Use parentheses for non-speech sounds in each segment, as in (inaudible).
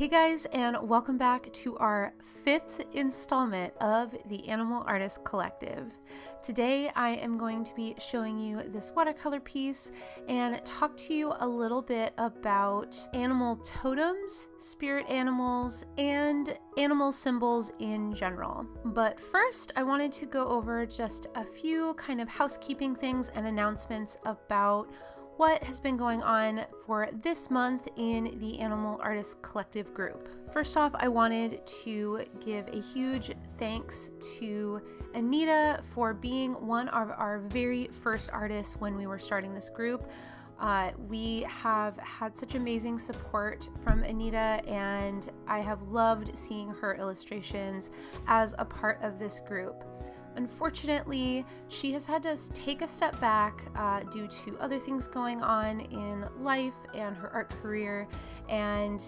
Hey guys, and welcome back to our fifth installment of the Animal Artist Collective. Today I am going to be showing you this watercolor piece and talk to you a little bit about animal totems, spirit animals, and animal symbols in general. But first, I wanted to go over just a few kind of housekeeping things and announcements about what has been going on for this month in the Animal Artists Collective group. First off, I wanted to give a huge thanks to Anita for being one of our very first artists when we were starting this group. Uh, we have had such amazing support from Anita, and I have loved seeing her illustrations as a part of this group. Unfortunately, she has had to take a step back uh, due to other things going on in life and her art career, and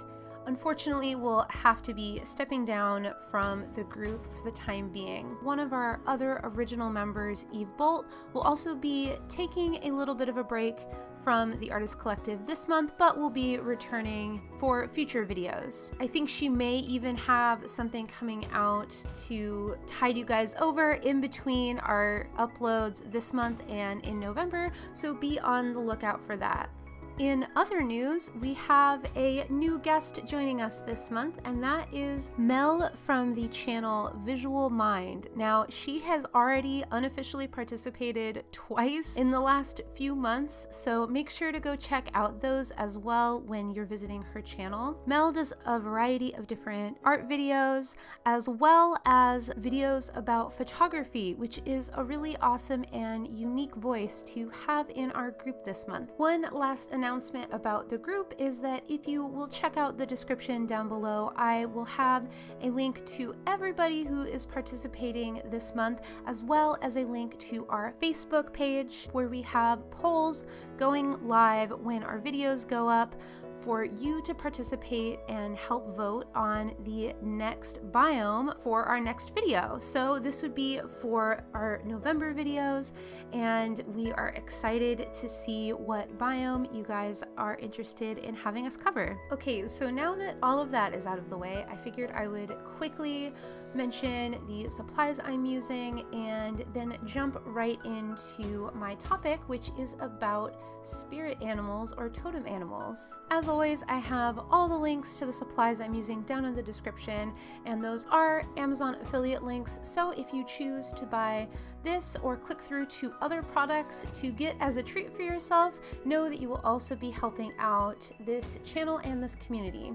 unfortunately will have to be stepping down from the group for the time being. One of our other original members, Eve Bolt, will also be taking a little bit of a break from the Artist Collective this month, but will be returning for future videos. I think she may even have something coming out to tide you guys over in between our uploads this month and in November, so be on the lookout for that. In other news, we have a new guest joining us this month, and that is Mel from the channel Visual Mind. Now, she has already unofficially participated twice in the last few months, so make sure to go check out those as well when you're visiting her channel. Mel does a variety of different art videos, as well as videos about photography, which is a really awesome and unique voice to have in our group this month. One last announcement about the group is that if you will check out the description down below, I will have a link to everybody who is participating this month, as well as a link to our Facebook page where we have polls going live when our videos go up for you to participate and help vote on the next biome for our next video. So this would be for our November videos and we are excited to see what biome you guys are interested in having us cover. Okay, so now that all of that is out of the way, I figured I would quickly mention the supplies I'm using, and then jump right into my topic, which is about spirit animals or totem animals. As always, I have all the links to the supplies I'm using down in the description, and those are Amazon affiliate links. So if you choose to buy this or click through to other products to get as a treat for yourself, know that you will also be helping out this channel and this community.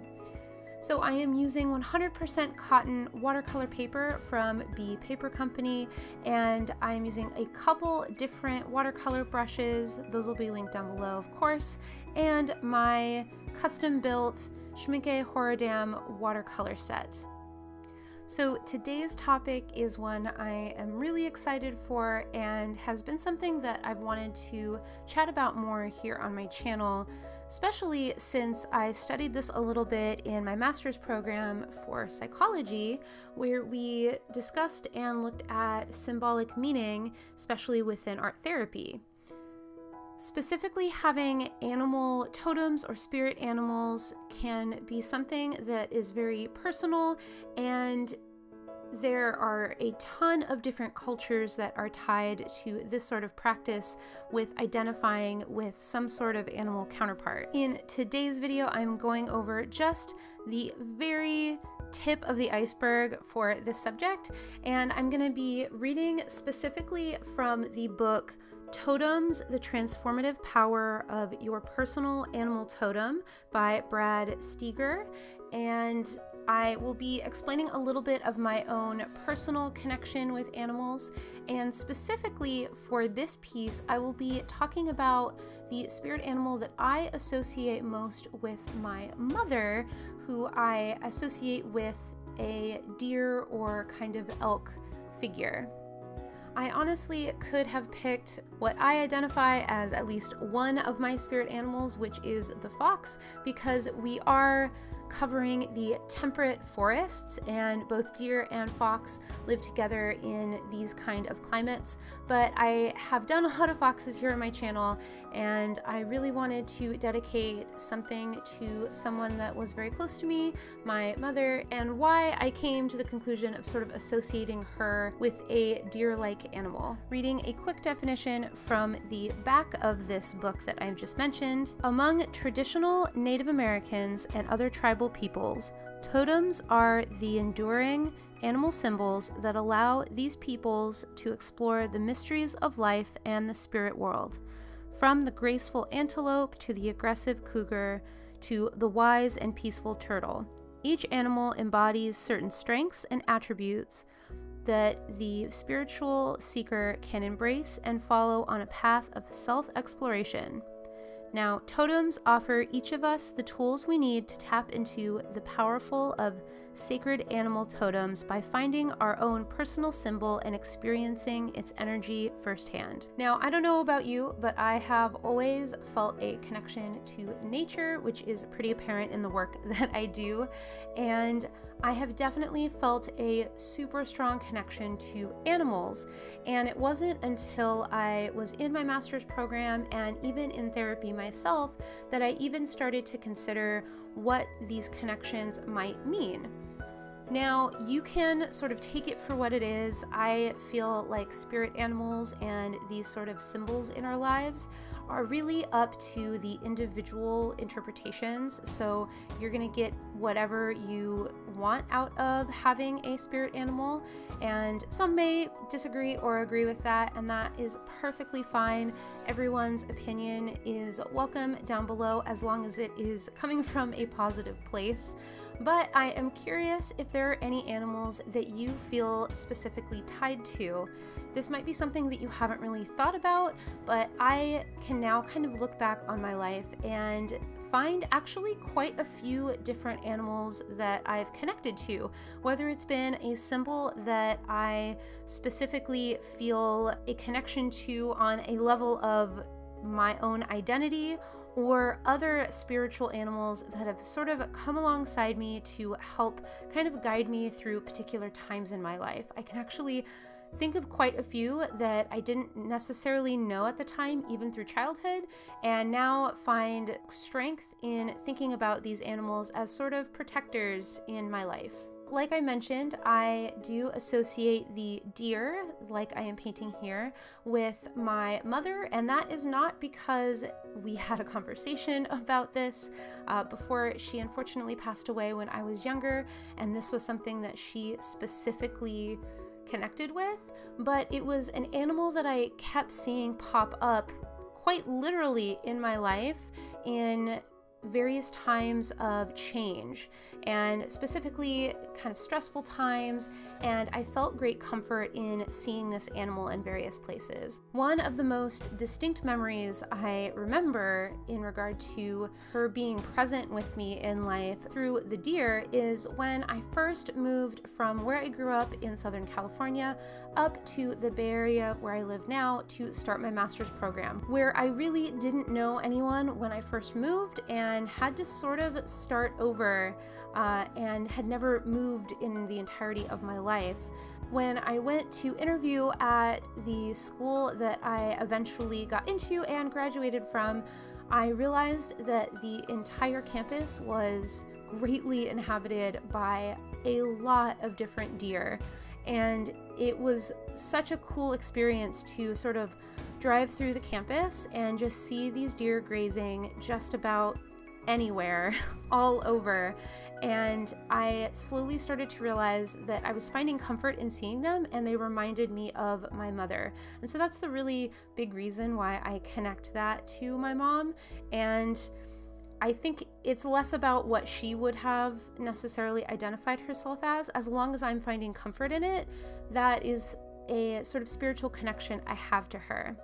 So I am using 100% cotton watercolor paper from B Paper Company and I'm using a couple different watercolor brushes. Those will be linked down below of course. And my custom built Schmincke Horadam watercolor set. So today's topic is one I am really excited for and has been something that I've wanted to chat about more here on my channel especially since I studied this a little bit in my master's program for psychology, where we discussed and looked at symbolic meaning, especially within art therapy. Specifically, having animal totems or spirit animals can be something that is very personal and there are a ton of different cultures that are tied to this sort of practice with identifying with some sort of animal counterpart. In today's video, I'm going over just the very tip of the iceberg for this subject, and I'm going to be reading specifically from the book Totems The Transformative Power of Your Personal Animal Totem by Brad Steiger. And I will be explaining a little bit of my own personal connection with animals, and specifically for this piece, I will be talking about the spirit animal that I associate most with my mother, who I associate with a deer or kind of elk figure. I honestly could have picked what I identify as at least one of my spirit animals, which is the fox, because we are covering the temperate forests, and both deer and fox live together in these kind of climates. But I have done a lot of foxes here on my channel, and I really wanted to dedicate something to someone that was very close to me, my mother, and why I came to the conclusion of sort of associating her with a deer like animal. Reading a quick definition from the back of this book that I've just mentioned among traditional Native Americans and other tribal peoples, totems are the enduring animal symbols that allow these peoples to explore the mysteries of life and the spirit world. From the graceful antelope to the aggressive cougar to the wise and peaceful turtle, each animal embodies certain strengths and attributes that the spiritual seeker can embrace and follow on a path of self exploration. Now, totems offer each of us the tools we need to tap into the powerful of sacred animal totems by finding our own personal symbol and experiencing its energy firsthand. Now, I don't know about you, but I have always felt a connection to nature, which is pretty apparent in the work (laughs) that I do, and I have definitely felt a super strong connection to animals. And it wasn't until I was in my master's program and even in therapy myself that I even started to consider what these connections might mean. Now, you can sort of take it for what it is. I feel like spirit animals and these sort of symbols in our lives are really up to the individual interpretations. So, you're going to get whatever you want out of having a spirit animal, and some may disagree or agree with that, and that is perfectly fine. Everyone's opinion is welcome down below as long as it is coming (laughs) from a positive place but I am curious if there are any animals that you feel specifically tied to. This might be something that you haven't really thought about, but I can now kind of look back on my life and find actually quite a few different animals that I've connected to, whether it's been a symbol that I specifically feel a connection to on a level of my own identity or other spiritual animals that have sort of come alongside me to help kind of guide me through particular times in my life. I can actually think of quite a few that I didn't necessarily know at the time, even through childhood, and now find strength in thinking about these animals as sort of protectors in my life. Like I mentioned, I do associate the deer, like I am painting here, with my mother, and that is not because we had a conversation (laughs) about this uh, before she unfortunately passed away when I was younger, and this was something that she specifically connected with, but it was an animal that I kept seeing pop up quite literally in my life in various times of change and specifically kind of stressful times, and I felt great comfort in seeing this animal in various places. One of the most distinct memories I remember in regard to her being present with me in life through the deer is when I first moved from where I grew up in Southern California up to the Bay Area where I live now to start my master's program, where I really didn't know anyone when I first moved and had to sort of start over uh, and had never moved in the entirety of my life. When I went to interview at the school that I eventually got into and graduated from, I realized that the entire campus was greatly inhabited by a lot of different deer. And it was such a cool experience to sort of drive through the campus and just see these deer grazing just about anywhere, (laughs) all over. And I slowly started to realize that I was finding comfort in seeing them and they reminded me of my mother. And so that's the really big reason why I connect that to my mom. And I think it's less about what she would have necessarily identified herself as, as long as I'm finding comfort in it, that is a sort of spiritual connection I have to her.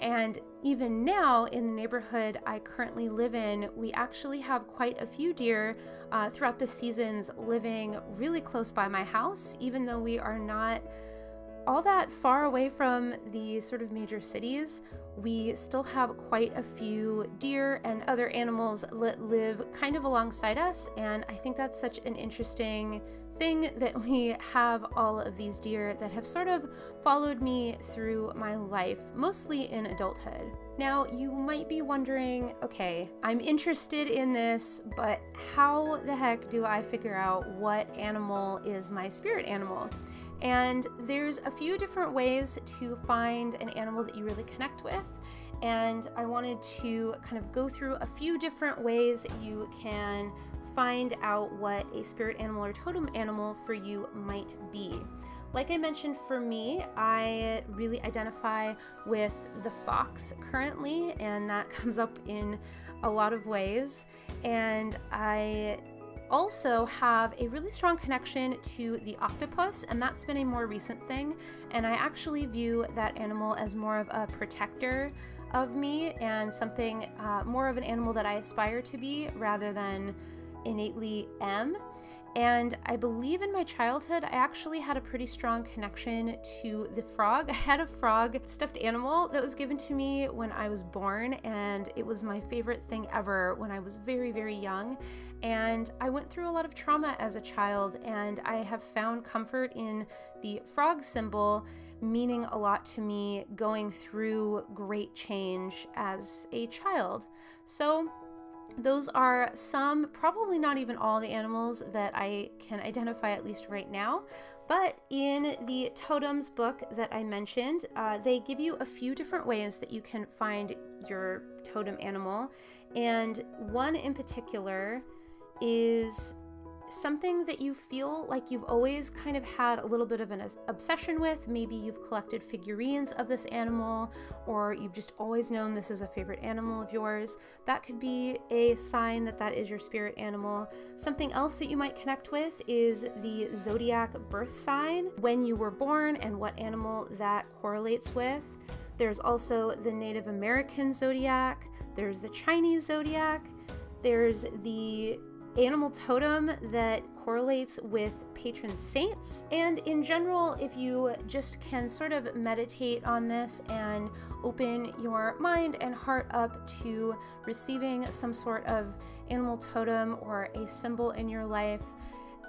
And even now, in the neighborhood I currently live in, we actually have quite a few deer uh, throughout the seasons living really close by my house, even though we are not all that far away from the sort of major cities, we still have quite a few deer and other animals that live kind of alongside us, and I think that's such an interesting thing that we have all of these deer that have sort of followed me through my life, mostly in adulthood. Now, you might be wondering okay, I'm interested in this, but how the heck do I figure out what animal is my spirit animal? And there's a few different ways to find an animal that you really connect with. And I wanted to kind of go through a few different ways you can find out what a spirit animal or totem animal for you might be. Like I mentioned, for me, I really identify with the fox currently, and that (laughs) comes up in a lot of ways. And I also have a really strong connection to the octopus, and that's been a more recent thing. And I actually view that animal as more of a protector of me and something uh, more of an animal that I aspire to be rather than innately am. And I believe in my childhood, I actually had a pretty strong connection to the frog. (laughs) I had a frog stuffed animal that was given to me when I was born, and it was my favorite thing ever when I was very, very young. And I went through a lot of trauma as a child, and I have found comfort in the frog symbol meaning a lot to me going through great change as a child. So, those are some, probably not even all the animals that I can identify at least right now. But in the totems book that I mentioned, uh, they give you a few different ways that you can find your totem animal. And one in particular is something that you feel like you've always kind of had a little bit of an obsession with. Maybe you've collected figurines of this animal, or you've just always known this is a favorite animal of yours. That could be a sign that that is your spirit animal. Something else that you might connect with is the zodiac birth sign, when you were born, and what animal that correlates with. There's also the Native American zodiac, there's the Chinese zodiac, there's the animal totem that correlates with patron saints. And in general, if you just can sort of meditate on this and open your mind and heart up to receiving some sort of animal totem or a symbol in your life,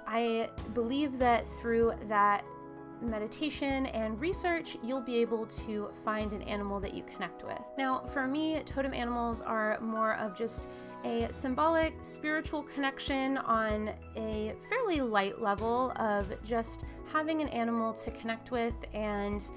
I believe that through that meditation and research, you'll be able to find an animal that you connect with. Now, for me, totem animals are more of just a symbolic spiritual connection on a fairly light level of just having an animal to connect with and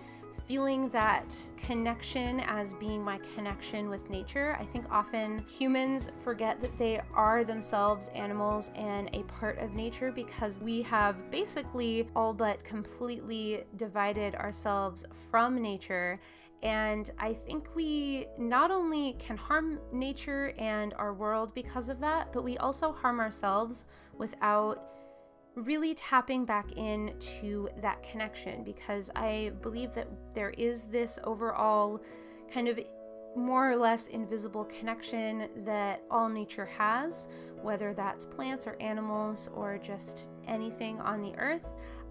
feeling that connection as being my connection with nature. I think often humans forget that they are themselves animals and a part of nature because we have basically all but completely divided ourselves from nature and I think we not only can harm nature and our world because of that, but we also harm ourselves without really tapping back into that connection because I believe that there is this overall kind of more or less invisible connection that all nature has, whether that's plants or animals or just anything on the earth.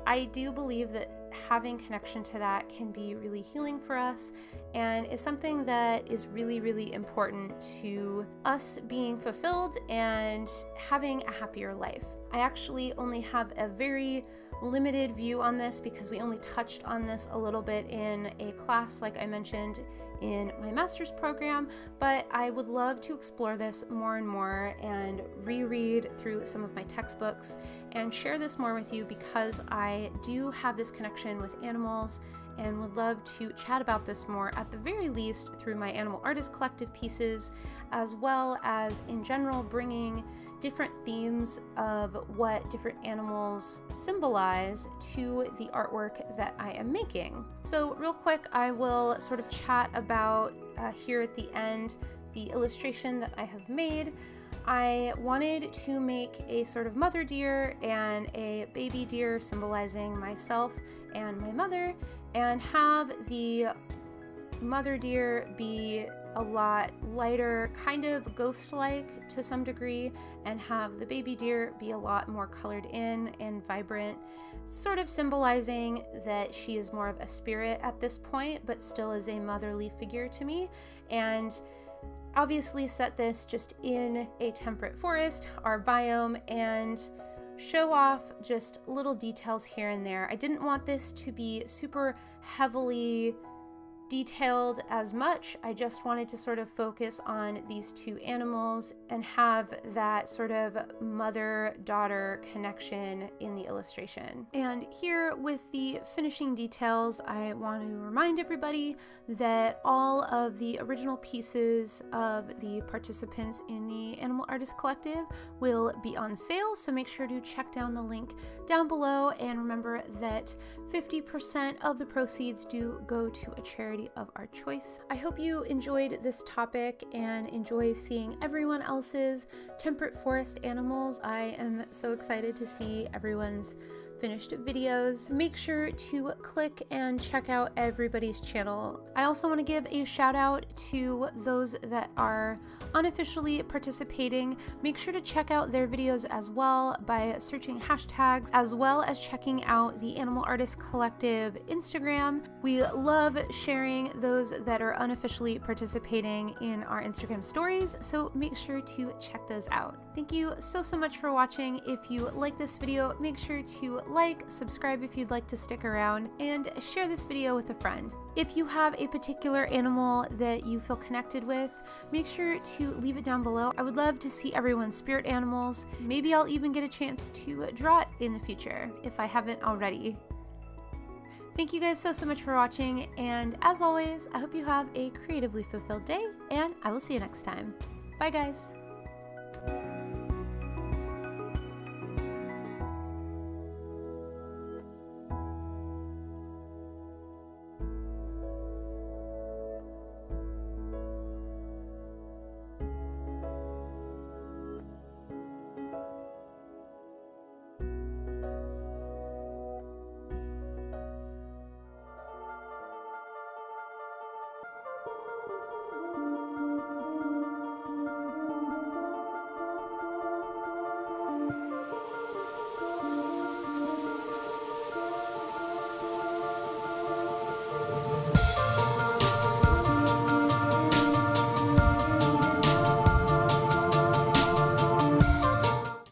I do believe that having connection to that can be really healing for us and is something that is really, really important to us being fulfilled and having a happier life. I actually only have a very limited view on this because we only touched on this a little bit in a class, like I mentioned in my master's program, but I would love to explore this more and more and reread through some of my textbooks and share this more with you because I do have this connection with animals and would love to chat about this more at the very least through my Animal Artist Collective pieces, as well as in general bringing different themes of what different animals symbolize to the artwork that I am making. So, real quick, I will sort of chat about uh, here at the end the illustration that I have made. I wanted to make a sort of mother deer and a baby deer symbolizing myself and my mother, and have the mother deer be a lot lighter, kind of ghost like to some degree, and have the baby deer be a lot more colored in and vibrant, sort of symbolizing that she is more of a spirit at this point, but still is a motherly figure to me. And obviously, set this just in a temperate forest, our biome, and show off just little details here and there. I didn't want this to be super heavily detailed as much. I just wanted to sort of focus on these two animals and have that sort of mother daughter connection in the illustration. And here with the finishing details, I want to remind everybody that all of the original pieces of the participants in the Animal Artist Collective will be on sale, so make sure to check down the link down below and remember that 50% of the proceeds do go to a charity of our choice. I hope you enjoyed this topic and enjoy seeing everyone else's temperate forest animals. I am so excited to see everyone's finished videos. Make sure to click and check out everybody's channel. I also want to give a shout out to those that are unofficially participating. Make sure to check out their videos as well by searching hashtags, as well as checking out the Animal Artist Collective Instagram. We love sharing those that are unofficially participating in our Instagram stories, so make sure to check those out. Thank you so, so much for watching. If you like this video, make sure to like, subscribe if you'd like to stick around, and share this video with a friend. If you have a particular animal that you feel connected with, make sure to leave it down below. I would love to see everyone's spirit animals. Maybe I'll even get a chance to draw it in the future if I haven't already. Thank you guys so, so much for watching, and as always, I hope you have a creatively fulfilled day, and I will see you next time. Bye, guys.